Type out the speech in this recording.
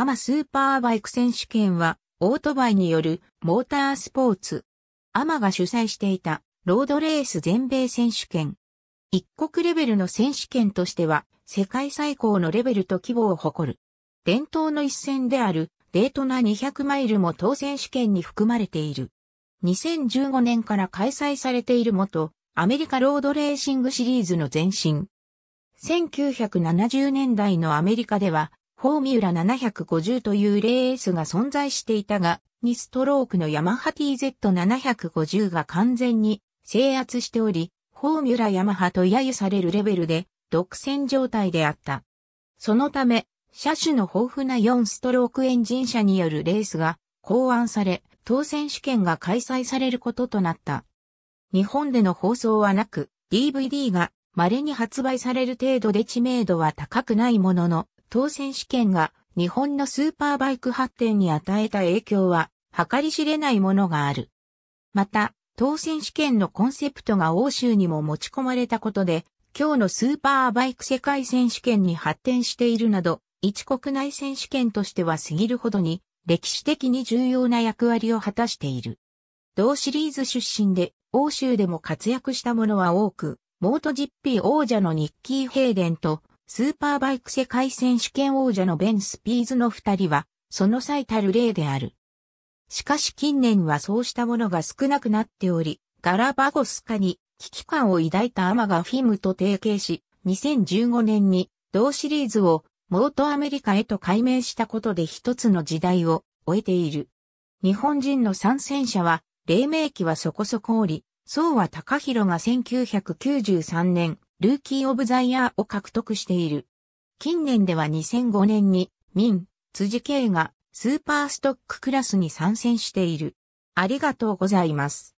アマスーパーバイク選手権は、オートバイによるモータースポーツ。アマが主催していたロードレース全米選手権。一国レベルの選手権としては、世界最高のレベルと規模を誇る。伝統の一戦であるデートナ200マイルも当選手権に含まれている。2015年から開催されている元アメリカロードレーシングシリーズの前身。1970年代のアメリカではフォーミュラ750というレースが存在していたが、2ストロークのヤマハ TZ750 が完全に制圧しており、フォーミュラヤマハと揶揄されるレベルで独占状態であった。そのため、車種の豊富な4ストロークエンジン車によるレースが考案され、当選試験が開催されることとなった。日本での放送はなく、DVD が稀に発売される程度で知名度は高くないものの、当選試験が日本のスーパーバイク発展に与えた影響は計り知れないものがある。また、当選試験のコンセプトが欧州にも持ち込まれたことで、今日のスーパーバイク世界選手権に発展しているなど、一国内選手権としては過ぎるほどに歴史的に重要な役割を果たしている。同シリーズ出身で欧州でも活躍した者は多く、モートジッピー王者のニッキー・ヘイデンとスーパーバイク世界選手権王者のベン・スピーズの二人は、その最たる例である。しかし近年はそうしたものが少なくなっており、ガラパゴス化に危機感を抱いたアマがフィムと提携し、2015年に同シリーズをモートアメリカへと改名したことで一つの時代を終えている。日本人の参戦者は、黎明期はそこそこおり、総和隆弘が1993年、ルーキー・オブ・ザ・イヤーを獲得している。近年では2005年に、ミン、辻圭がスーパーストッククラスに参戦している。ありがとうございます。